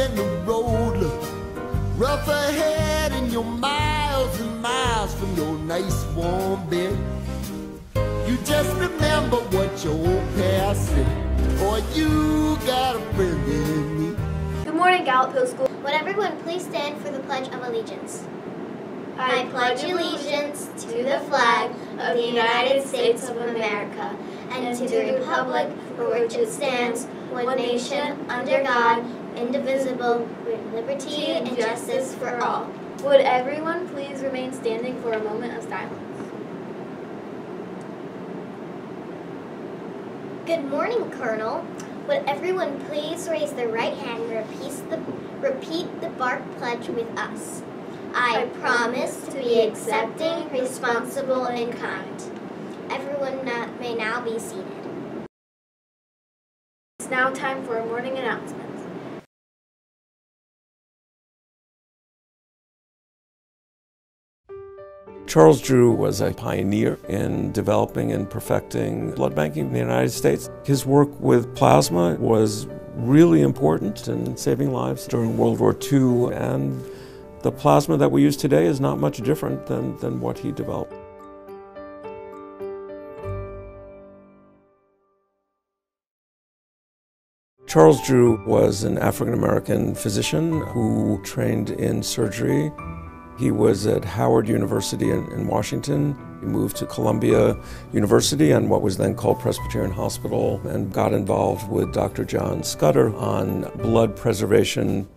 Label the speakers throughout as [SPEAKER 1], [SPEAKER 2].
[SPEAKER 1] when the road looks rough ahead and you're miles and miles from your nice warm bed. You just remember what your old past said, or you got a friend in me.
[SPEAKER 2] Good morning, Gallup Hill School.
[SPEAKER 3] Would everyone please stand for the Pledge of Allegiance?
[SPEAKER 2] I, I pledge allegiance to the flag of the United States of America and to the republic for which it stands, one nation, under God, indivisible, with liberty and justice for all. Would everyone please remain standing for a moment of silence?
[SPEAKER 3] Good morning, Colonel. Would everyone please raise their right hand and repeat the, repeat the BARC pledge with us? I promise to be accepting, responsible, and kind. Everyone may now be seated.
[SPEAKER 2] It's now time for a morning announcement.
[SPEAKER 4] Charles Drew was a pioneer in developing and perfecting blood banking in the United States. His work with plasma was really important in saving lives during World War II, and the plasma that we use today is not much different than, than what he developed. Charles Drew was an African American physician who trained in surgery. He was at Howard University in, in, Washington. He moved to Columbia University and what was then called Presbyterian Hospital and got involved with Dr. John Scudder on blood preservation.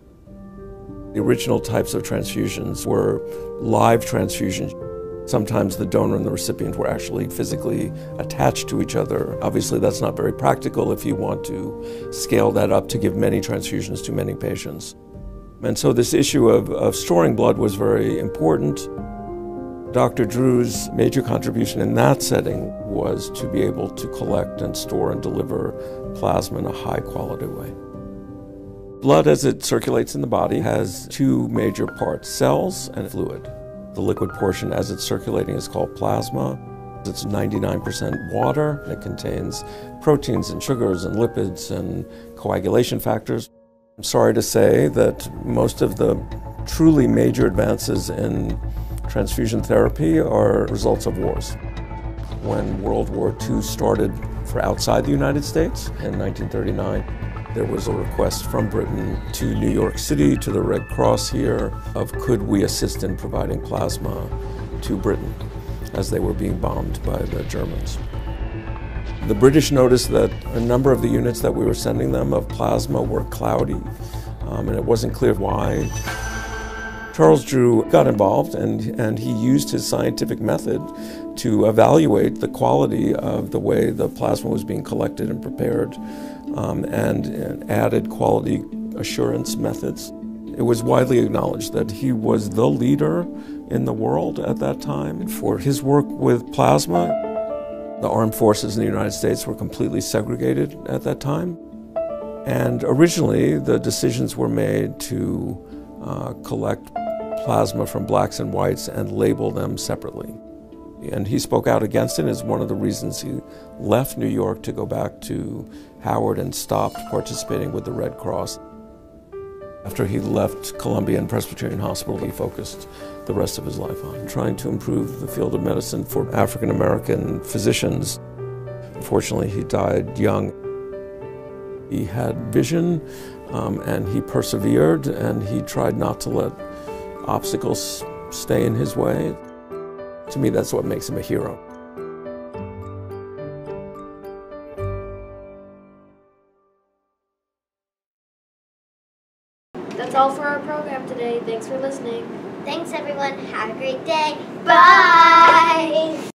[SPEAKER 4] The original types of transfusions were live transfusions. Sometimes the donor and the recipient were actually physically attached to each other. Obviously, that's not very practical if you want to scale that up to give many transfusions to many patients. And so, this issue of, of storing blood was very important. Dr. Drew's major contribution in that setting was to be able to collect and store and deliver plasma in a high quality way. Blood, as it circulates in the body, has two major parts cells and fluid. The liquid portion, as it's circulating, is called plasma. It's 99% water. It contains proteins and sugars and lipids and coagulation factors. I'm sorry to say that most of the truly major advances in transfusion therapy are results of wars. When World War II started for outside the United States in 1939, there was a request from Britain to New York City, to the Red Cross here, of could we assist in providing plasma to Britain as they were being bombed by the Germans. The British noticed that a number of the units that we were sending them of plasma were cloudy, um, and it wasn't clear why. Charles Drew got involved and, and he used his scientific method to evaluate the quality of the way the plasma was being collected and prepared um, and, and added quality assurance methods. It was widely acknowledged that he was the leader in the world at that time for his work with plasma. The armed forces in the United States were completely segregated at that time. And originally, the decisions were made to uh, collect plasma from blacks and whites and label them separately. And he spoke out against it as one of the reasons he left New York to go back to Howard and stopped participating with the Red Cross. After he left Columbia and Presbyterian Hospital, he focused the rest of his life on trying to improve the field of medicine for African American physicians. Unfortunately, he died young. He had vision um, and he persevered and he tried not to let obstacles stay in his way. To me, that's what makes him a hero.
[SPEAKER 2] That's all for our program today. Thanks for listening.
[SPEAKER 3] Thanks, everyone. Have a great day. Bye.